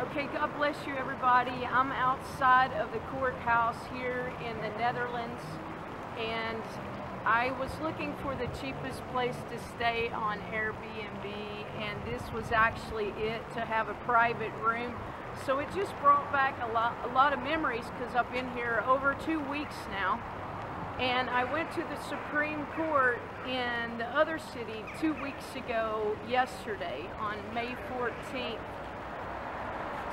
Okay, God bless you, everybody. I'm outside of the courthouse here in the Netherlands, and I was looking for the cheapest place to stay on Airbnb, and this was actually it to have a private room. So it just brought back a lot, a lot of memories because I've been here over two weeks now. And I went to the Supreme Court in the other city two weeks ago yesterday on May 14th.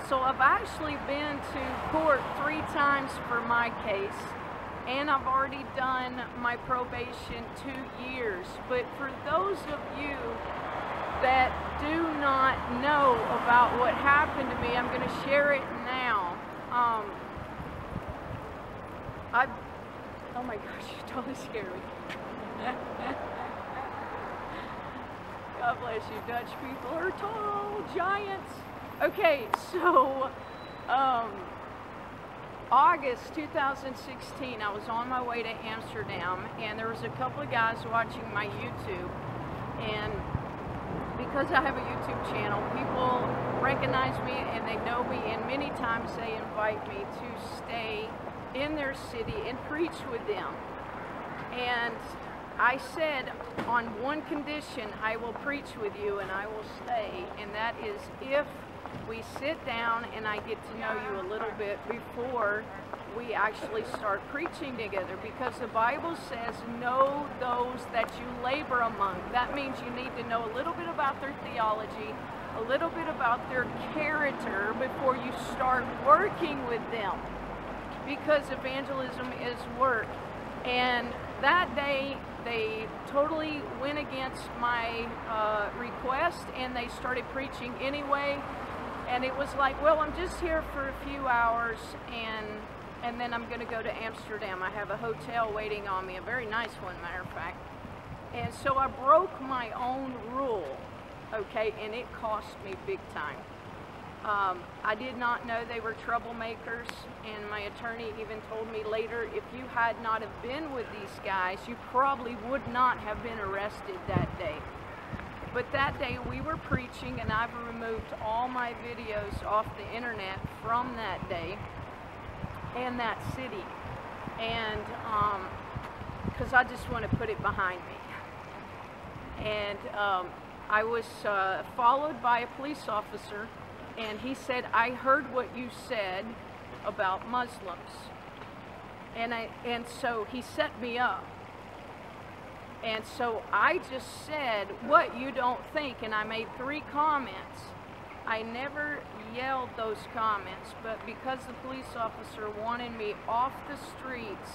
So I've actually been to court three times for my case and I've already done my probation two years. But for those of you that do not know about what happened to me, I'm going to share it now. Um, I, oh my gosh, you totally scared me. God bless you, Dutch people are tall giants. Okay, so, um, August 2016, I was on my way to Amsterdam, and there was a couple of guys watching my YouTube, and because I have a YouTube channel, people recognize me and they know me, and many times they invite me to stay in their city and preach with them. And I said, on one condition, I will preach with you and I will stay, and that is if we sit down and I get to know you a little bit before we actually start preaching together because the Bible says know those that you labor among. That means you need to know a little bit about their theology, a little bit about their character before you start working with them because evangelism is work. And that day, they totally went against my uh, request and they started preaching anyway and it was like, well, I'm just here for a few hours and and then I'm going to go to Amsterdam. I have a hotel waiting on me, a very nice one, matter of fact. And so I broke my own rule, okay, and it cost me big time. Um, I did not know they were troublemakers, and my attorney even told me later, if you had not have been with these guys, you probably would not have been arrested that day. But that day we were preaching and I've removed all my videos off the internet from that day and that city. And because um, I just want to put it behind me. And um, I was uh, followed by a police officer and he said, I heard what you said about Muslims. And, I, and so he set me up and so I just said what you don't think, and I made three comments. I never yelled those comments, but because the police officer wanted me off the streets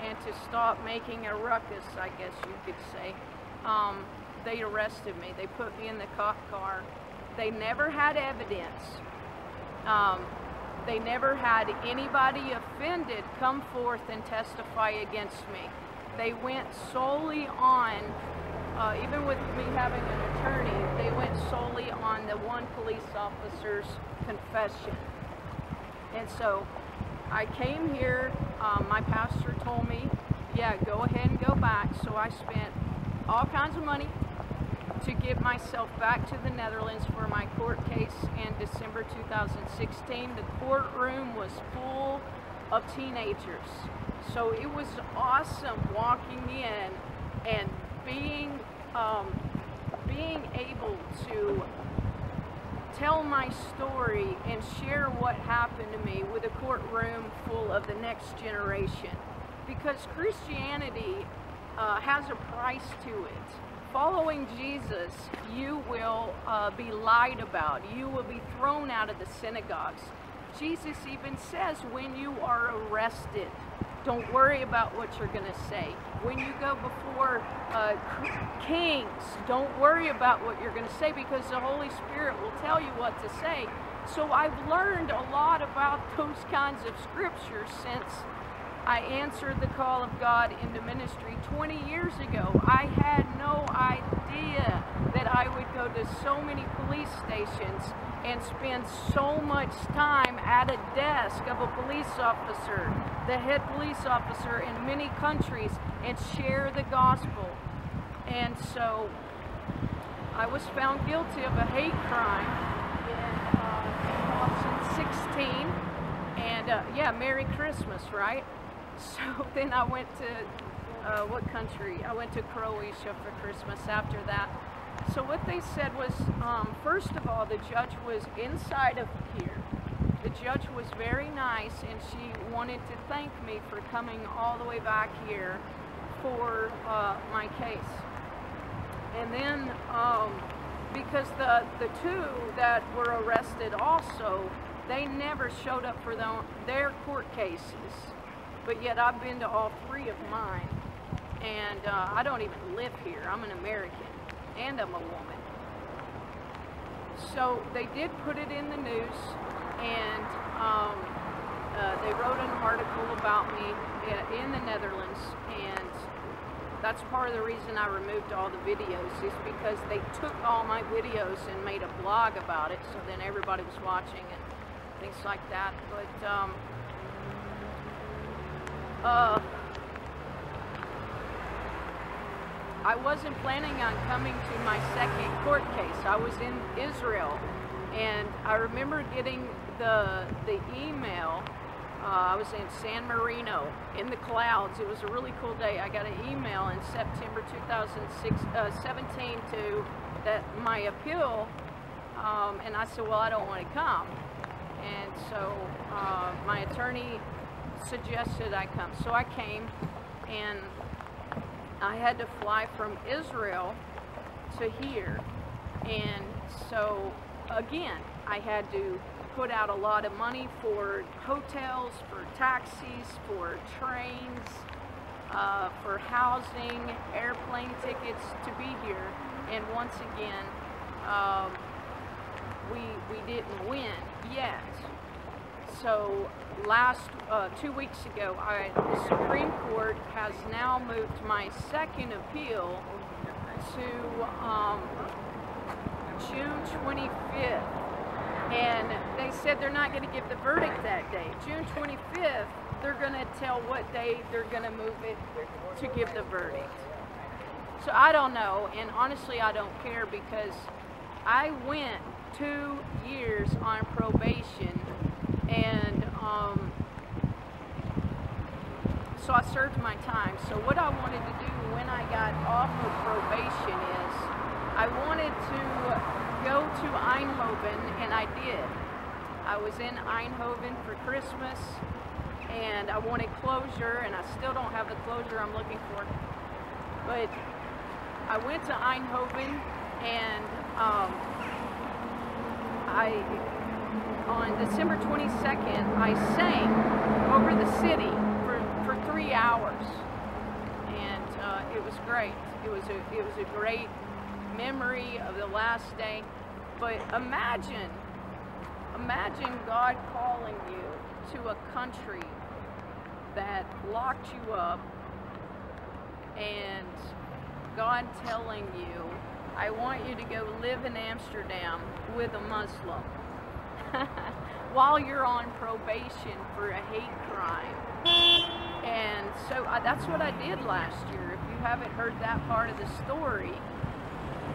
and to stop making a ruckus, I guess you could say, um, they arrested me. They put me in the cop car. They never had evidence. Um, they never had anybody offended come forth and testify against me they went solely on, uh, even with me having an attorney, they went solely on the one police officer's confession. And so I came here, um, my pastor told me, yeah, go ahead and go back. So I spent all kinds of money to get myself back to the Netherlands for my court case in December 2016. The courtroom was full of teenagers. So it was awesome walking in and being um, being able to tell my story and share what happened to me with a courtroom full of the next generation. Because Christianity uh, has a price to it. Following Jesus, you will uh, be lied about. You will be thrown out of the synagogues. Jesus even says when you are arrested, don't worry about what you're going to say. When you go before uh, kings, don't worry about what you're going to say because the Holy Spirit will tell you what to say. So I've learned a lot about those kinds of scriptures since I answered the call of God into ministry 20 years ago. I had no idea that I would go to so many police stations and spend so much time at a desk of a police officer, the head police officer in many countries, and share the gospel. And so I was found guilty of a hate crime in uh, And uh, yeah, Merry Christmas, right? So then I went to uh, what country? I went to Croatia for Christmas after that. So what they said was, um, first of all, the judge was inside of here. The judge was very nice and she wanted to thank me for coming all the way back here for uh, my case. And then, um, because the, the two that were arrested also, they never showed up for the, their court cases. But yet I've been to all three of mine. And uh, I don't even live here. I'm an American. And I'm a woman. So they did put it in the news. And um, uh, they wrote an article about me uh, in the Netherlands. And that's part of the reason I removed all the videos is because they took all my videos and made a blog about it so then everybody was watching and things like that but um, uh, I wasn't planning on coming to my second court case I was in Israel and I remember getting the the email uh, I was in San Marino in the clouds. It was a really cool day. I got an email in September 2017 uh, to that my appeal, um, and I said, well, I don't want to come. And so uh, my attorney suggested I come. So I came, and I had to fly from Israel to here. And so again, I had to put out a lot of money for hotels, for taxis, for trains, uh, for housing, airplane tickets to be here. And once again, um, we, we didn't win yet. So last, uh, two weeks ago, I, the Supreme Court has now moved my second appeal to um, June 25th and they said they're not going to give the verdict that day. June 25th, they're going to tell what day they're going to move it to give the verdict. So I don't know, and honestly, I don't care because I went two years on probation, and um, so I served my time. So what I wanted to do when I got off of probation is I wanted to go to Eindhoven, and I did. I was in Eindhoven for Christmas, and I wanted closure, and I still don't have the closure I'm looking for. But I went to Eindhoven, and um, I, on December 22nd, I sang over the city for, for three hours, and uh, it was great. It was a, it was a great memory of the last day. But imagine, imagine God calling you to a country that locked you up and God telling you, I want you to go live in Amsterdam with a Muslim while you're on probation for a hate crime. And so I, that's what I did last year. If you haven't heard that part of the story,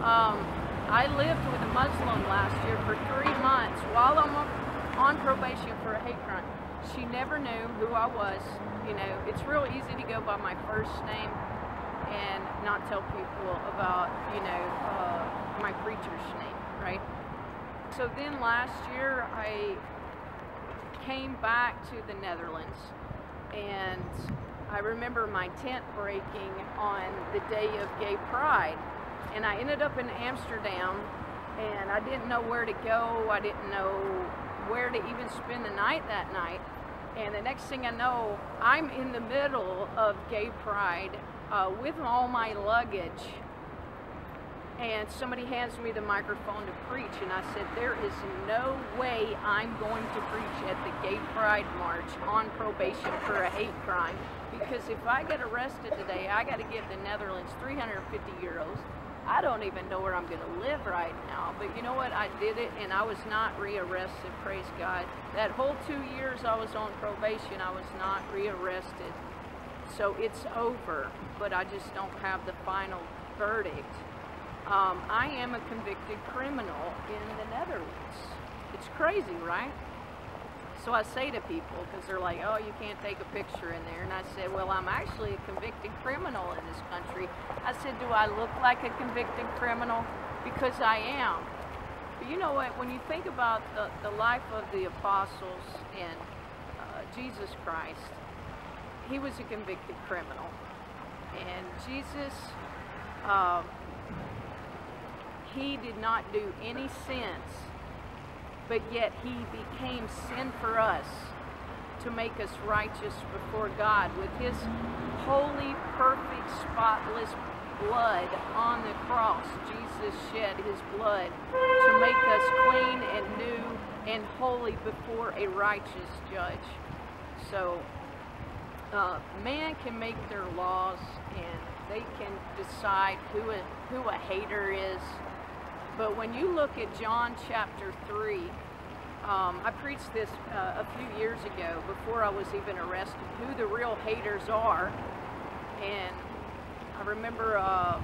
um, I lived with a Muslim last year for three months while I'm on probation for a hate crime. She never knew who I was. You know, it's real easy to go by my first name and not tell people about, you know, uh, my preacher's name, right? So then last year I came back to the Netherlands and I remember my tent breaking on the day of Gay Pride and I ended up in Amsterdam and I didn't know where to go. I didn't know where to even spend the night that night. And the next thing I know, I'm in the middle of Gay Pride uh, with all my luggage. And somebody hands me the microphone to preach, and I said, There is no way I'm going to preach at the Gay Pride March on probation for a hate crime. Because if I get arrested today, I got to give the Netherlands 350 euros. I don't even know where I'm going to live right now. But you know what? I did it and I was not rearrested, praise God. That whole two years I was on probation, I was not rearrested. So it's over, but I just don't have the final verdict. Um, I am a convicted criminal in the Netherlands. It's crazy, right? So I say to people, because they're like, oh, you can't take a picture in there. And I said, well, I'm actually a convicted criminal in this country. I said, do I look like a convicted criminal? Because I am. But you know what? When you think about the, the life of the apostles and uh, Jesus Christ, he was a convicted criminal. And Jesus, uh, he did not do any sins but yet he became sin for us to make us righteous before God with his holy, perfect, spotless blood on the cross. Jesus shed his blood to make us clean and new and holy before a righteous judge. So uh, man can make their laws and they can decide who a, who a hater is but when you look at John chapter 3, um, I preached this uh, a few years ago before I was even arrested, who the real haters are. And I remember uh,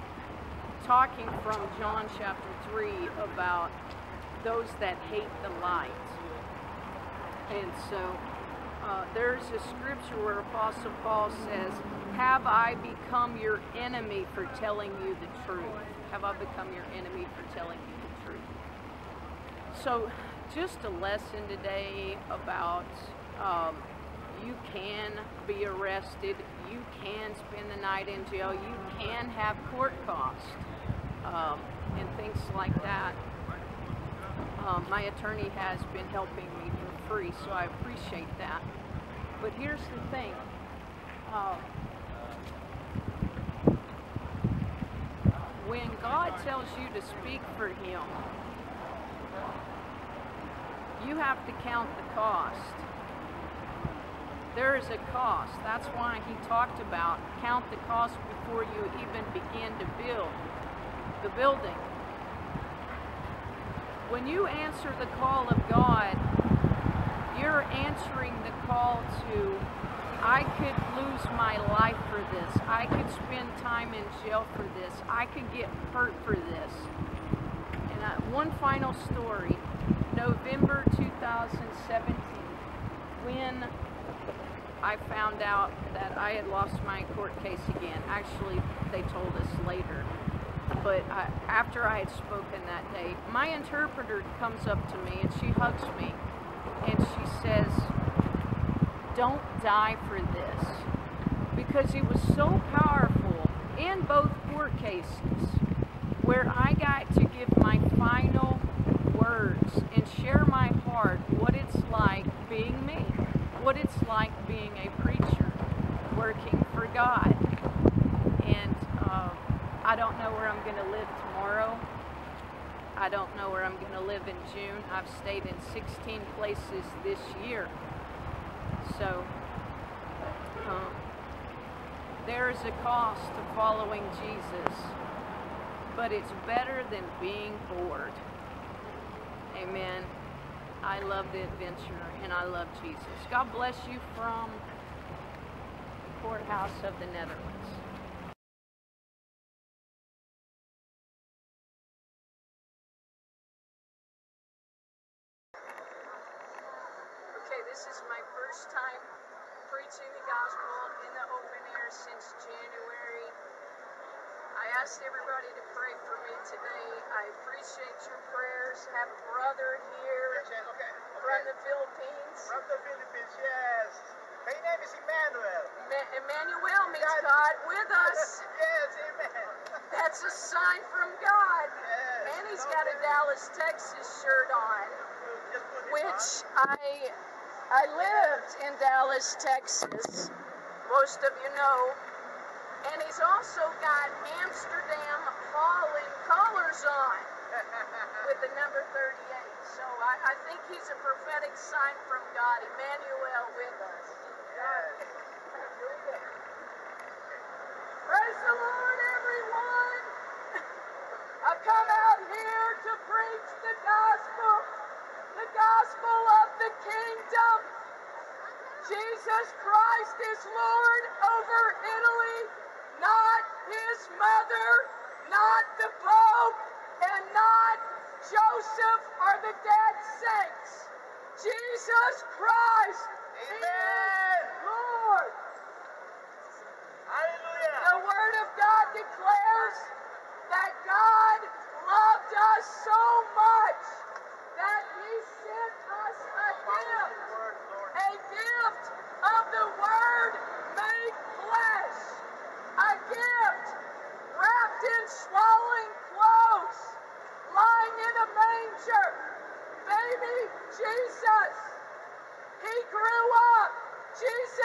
talking from John chapter 3 about those that hate the light. And so uh, there's a scripture where Apostle Paul says, Have I become your enemy for telling you the truth? Have I become your enemy for telling you the truth? So, just a lesson today about um, you can be arrested, you can spend the night in jail, you can have court costs, um, and things like that. Um, my attorney has been helping me for free, so I appreciate that. But here's the thing. Uh, when God tells you to speak for Him, you have to count the cost. There is a cost. That's why He talked about count the cost before you even begin to build the building. When you answer the call of God, you're answering the call to I could lose my life for this. I could spend time in jail for this. I could get hurt for this. And uh, one final story. November 2017, when I found out that I had lost my court case again. Actually, they told us later. But I, after I had spoken that day, my interpreter comes up to me and she hugs me and she says, don't die for this because it was so powerful in both court cases where I got to give my final words and share my heart what it's like being me, what it's like being a preacher working for God. And uh, I don't know where I'm going to live tomorrow. I don't know where I'm going to live in June. I've stayed in 16 places this year. So, um, there is a cost to following Jesus, but it's better than being bored. Amen. I love the adventure and I love Jesus. God bless you from the courthouse of the Netherlands. Okay, this is my first time preaching the gospel in the open air since January. I to pray for me today. I appreciate your prayers. Have a brother here Okay, okay. from the Philippines. From the Philippines, yes. My name is Emmanuel. Ma- Emmanuel means God with us. yes, amen. That's a sign from God. Yes. And he's got a Dallas, Texas shirt on, Just put it which on. I I lived in Dallas, Texas. Most of you know. And he's also got Amsterdam Holland colors on with the number 38. So I, I think he's a prophetic sign from God, Emmanuel with us. yes. Praise the Lord, everyone. I've come out here to preach the gospel, the gospel of the kingdom. Jesus Christ is Lord over Italy, not his mother, not the Pope, and not Joseph or the dead saints. Jesus Christ Amen. is Lord. Hallelujah. The Word of God declares that God loved us so much that He sent us a gift, Word, Lord. a gift of the Word made flesh, a gift wrapped in swaddling clothes, lying in a manger. Baby Jesus, He grew up.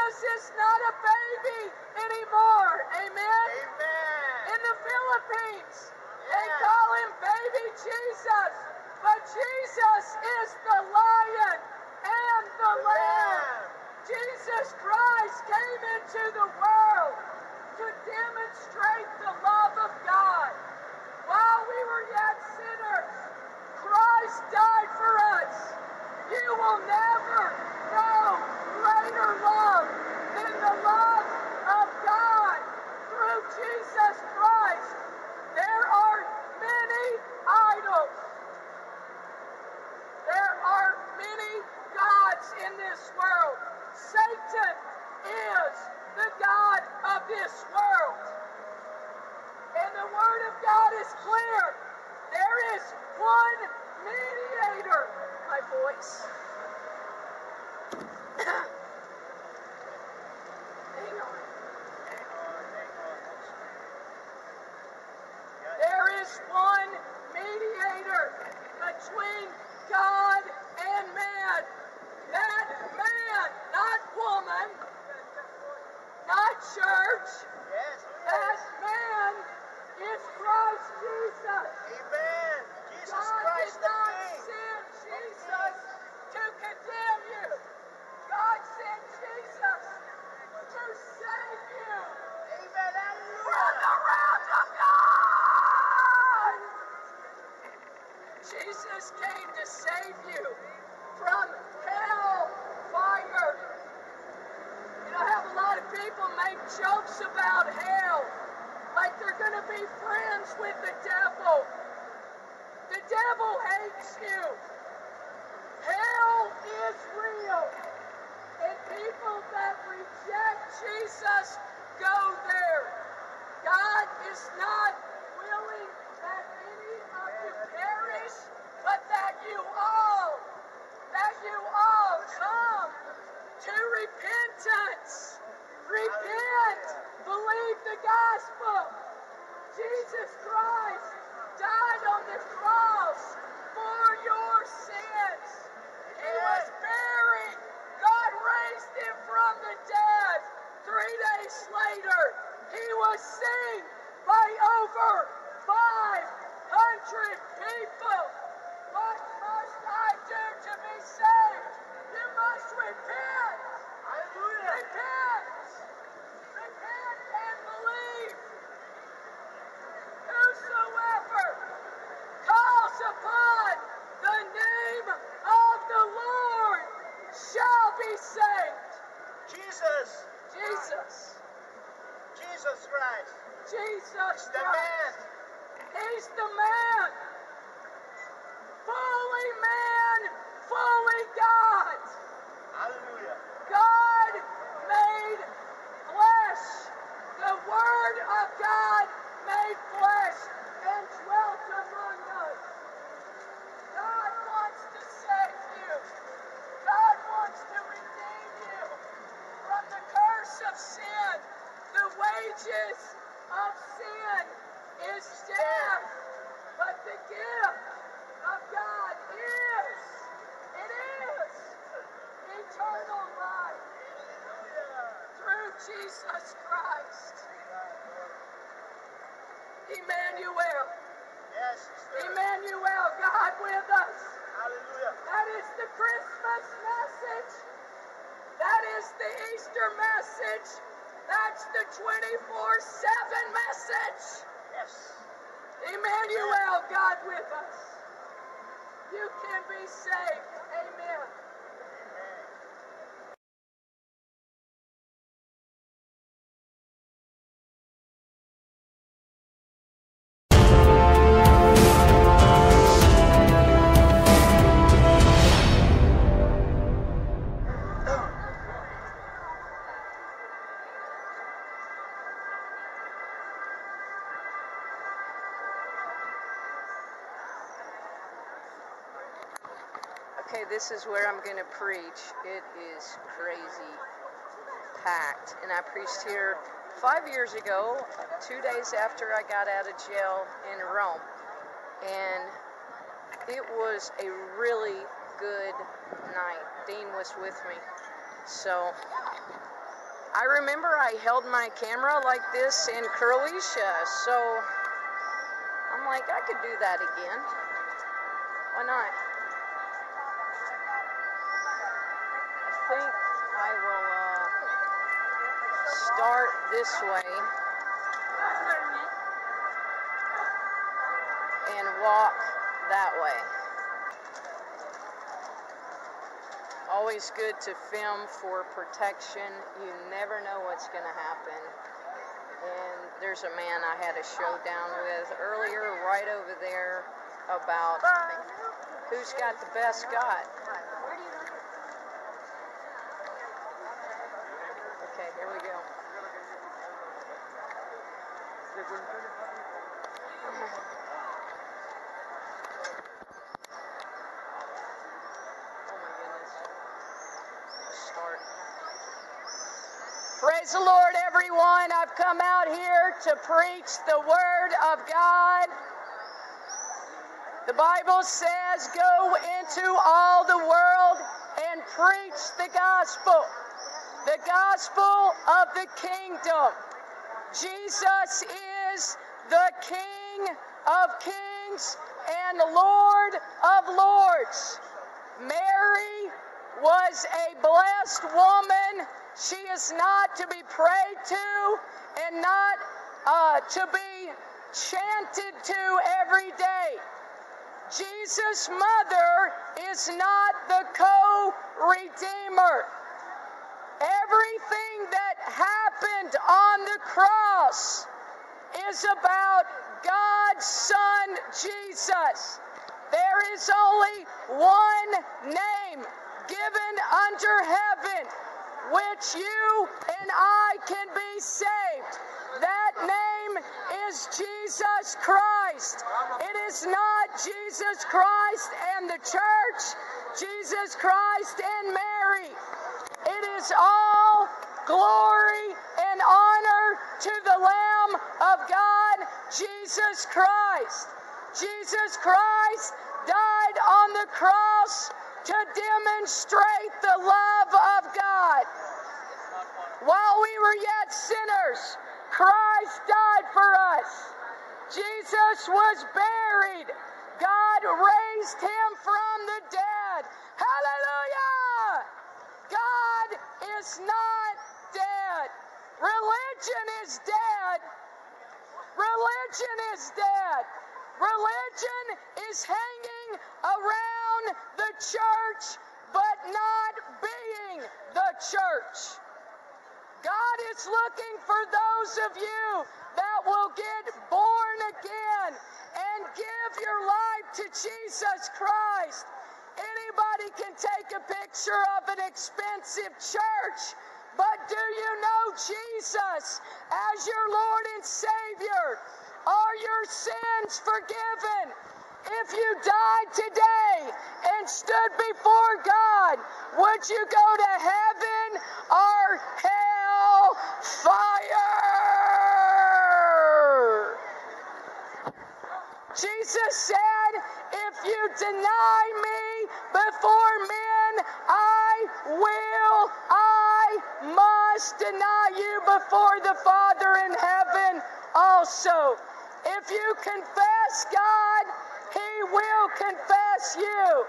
Jesus is not a baby anymore. Amen. Amen. In the Philippines, they call him baby Jesus. But Jesus is the lion and the lamb. Jesus Christ came into the world to demonstrate the love of God. While we were yet sinners, Christ died for us. You will never know greater love than the love of God through Jesus Christ. There are many idols. There are many gods in this world. Satan is the God of this world. And the Word of God is clear. There is one mediator. My voice. Hang on. Hang on, hang on. Yes. There is one mediator between God and man. That man, not woman, not church, Yes. that man is Christ Jesus. Amen. Jesus God Christ did the not King. send Jesus to condemn you. God sent Jesus to save you Amen. from Hallelujah. the wrath of God. Jesus came to save you from hell fire. You know how a lot of people make jokes about hell, like they're going to be friends with the devil. The devil hates you. Hell is real. And people that reject Jesus go there. God is not willing that any of you perish, but that you all, that you all come to repentance. Repent. Believe the gospel. Jesus Christ died on the cross for your sins. He was buried. God raised him from the dead. Three days later, he was seen by over 500 people. What must I do to be saved? You must repent. Hallelujah. Repent. Repent and believe. Whosoever calls upon the name of the Lord shall be saved. Jesus. Jesus. Jesus Christ. Jesus He's the man. He's the man. Fully man, fully God. Hallelujah. God made flesh. The Word of God made flesh and dwelt among us. God wants to save you. God wants to redeem you from the curse of sin. The wages death, but the gift of God is, it is eternal life through Jesus Christ. Emmanuel, Yes. Emmanuel, God with us. Hallelujah. That is the Christmas message. That is the Easter message. That's the 24 7 message. Yes. Emmanuel, God with us. You can be saved. This is where I'm going to preach. It is crazy packed. And I preached here five years ago, two days after I got out of jail in Rome. And it was a really good night. Dean was with me. So I remember I held my camera like this in Croatia. So I'm like, I could do that again. Why not? Think I will uh, start this way and walk that way. Always good to film for protection. You never know what's going to happen. And there's a man I had a showdown with earlier right over there about who's got the best gun. Here we go. Praise the Lord, everyone. I've come out here to preach the Word of God. The Bible says, Go into all the world and preach the gospel the gospel of the kingdom. Jesus is the King of kings and Lord of lords. Mary was a blessed woman. She is not to be prayed to and not uh, to be chanted to every day. Jesus' mother is not the co redeemer. Everything that happened on the cross is about God's Son, Jesus. There is only one name given under heaven which you and I can be saved. That name is Jesus Christ. It is not Jesus Christ and the church, Jesus Christ and Mary. It is all glory and honor to the Lamb of God, Jesus Christ. Jesus Christ died on the cross to demonstrate the love of God. While we were yet sinners, Christ died for us. Jesus was buried. God raised him from the dead. Hallelujah! God is not dead. Religion is dead. Religion is dead. Religion is hanging around the church, but not being the church. God is looking for those of you that will get born again and give your life to Jesus Christ. Anybody can take a picture of an expensive church, but do you know Jesus as your Lord and Savior? Are your sins forgiven? If you died today and stood before God, would you go to heaven or hell fire? Jesus said, If you deny me before men, I will, I must deny you before the Father in heaven also. If you confess God, he will confess you.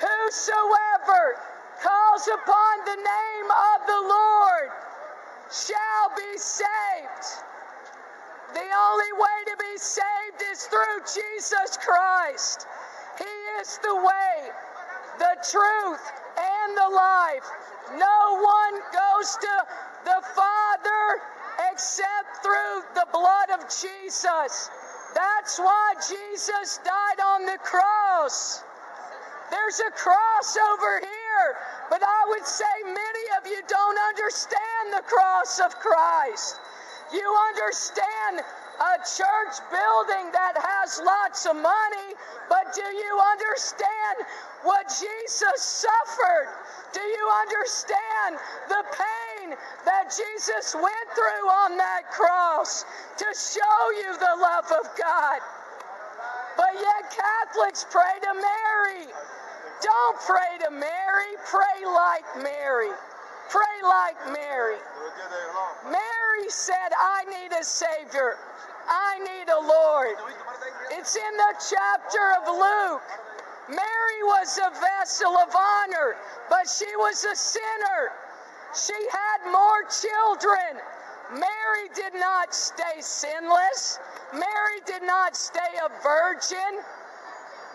Whosoever calls upon the name of the Lord shall be saved. The only way to be saved is through Jesus Christ. He is the way, the truth, and the life. No one goes to the Father except through the blood of Jesus. That's why Jesus died on the cross. There's a cross over here, but I would say many of you don't understand the cross of Christ. You understand a church building that has lots of money, but do you understand what Jesus suffered? Do you understand the pain that Jesus went through on that cross to show you the love of God? But yet Catholics pray to Mary. Don't pray to Mary, pray like Mary. Pray like Mary. Mary said, I need a Savior. I need a Lord. It's in the chapter of Luke. Mary was a vessel of honor, but she was a sinner. She had more children. Mary did not stay sinless. Mary did not stay a virgin.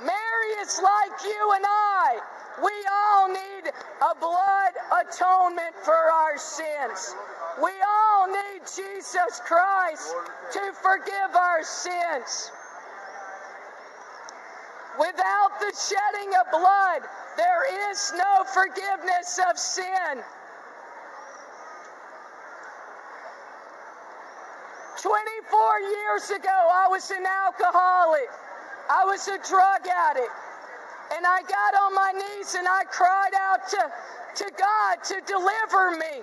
Mary is like you and I. We all need a blood atonement for our sins. We all need Jesus Christ to forgive our sins. Without the shedding of blood, there is no forgiveness of sin. 24 years ago, I was an alcoholic. I was a drug addict. And I got on my knees and I cried out to, to God to deliver me.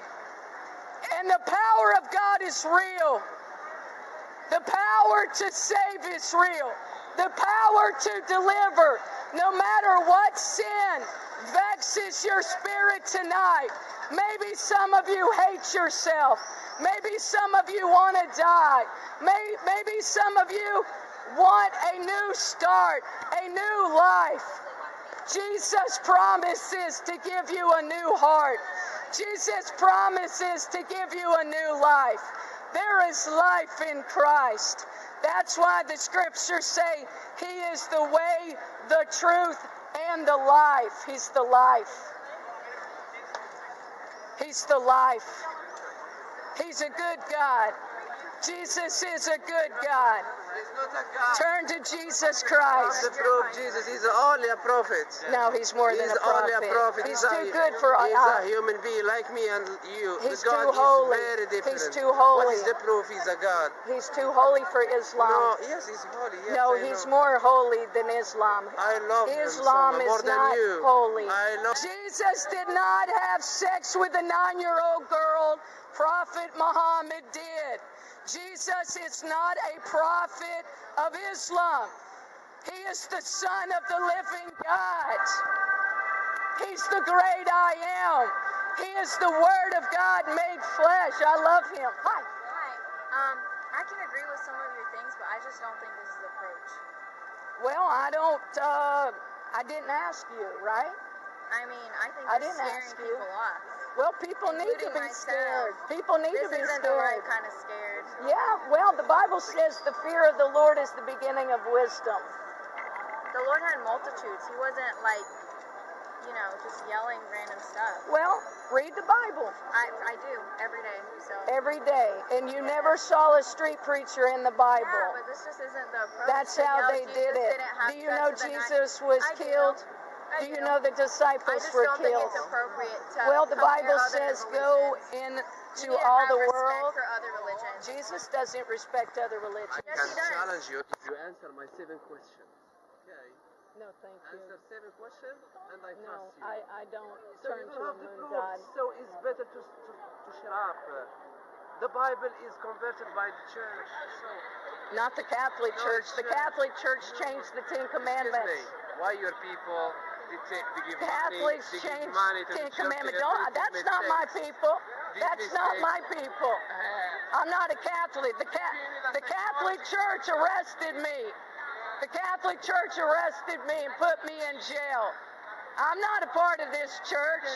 And the power of God is real. The power to save is real. The power to deliver, no matter what sin vexes your spirit tonight. Maybe some of you hate yourself. Maybe some of you want to die. Maybe some of you want a new start, a new life. Jesus promises to give you a new heart. Jesus promises to give you a new life. There is life in Christ. That's why the scriptures say He is the way, the truth, and the life. He's the life. He's the life. He's a good God. Jesus is a good God. Turn to Jesus Christ. The proof Jesus is only a prophet. No, he's more He's than a prophet. only a prophet. He's, a, too good for us. He's a human being like me and you. He's the God too holy. is very different. He's too holy. What is the proof he's a God? He's too holy for Islam. No, yes, he's holy. Yes, No, I he's know. more holy than Islam. I love him so Islam is not you. holy. I love. Jesus did not have sex with a nine year old girl. Prophet Muhammad did. Jesus is not a prophet of Islam. He is the Son of the living God. He's the great I am. He is the Word of God made flesh. I love him. Hi. Hi. Um, I can agree with some of your things, but I just don't think this is the approach. Well, I don't, uh, I didn't ask you, right? I mean, I think I didn't scaring ask you. people off. Well, people need to be myself. scared. People need This to be isn't the right kind of scared. Yeah, well, the Bible says the fear of the Lord is the beginning of wisdom. The Lord had multitudes. He wasn't like, you know, just yelling random stuff. Well, read the Bible I, I do every day. So. every day, and you never saw a street preacher in the Bible. Yeah, but this just isn't the approach. That's how they Jesus did it. Do you know with a nine- Jesus was I do. Killed? I Do you know the I disciples just were don't think killed? it's appropriate to Well, the Bible says go religions. into to all the world. for other religions. Jesus doesn't respect other religions. I can he challenge you if you answer my seven questions. Okay. No, thank you. Answer seven questions, and I No, trust you. I, I don't So turn you don't a have the moon god. So it's better to, to, to shut up. The Bible is converted by the church. So Not the Catholic No, Church. The. Catholic Church changed the Ten Commandments. why your people they, take, they give Catholics change they give changed money to Ten Commandments. Don't, that's not my people. That's not my people. I'm not a Catholic. The, Ca- the Catholic Church arrested me. The Catholic Church arrested me and put me in jail. I'm not a part of this church.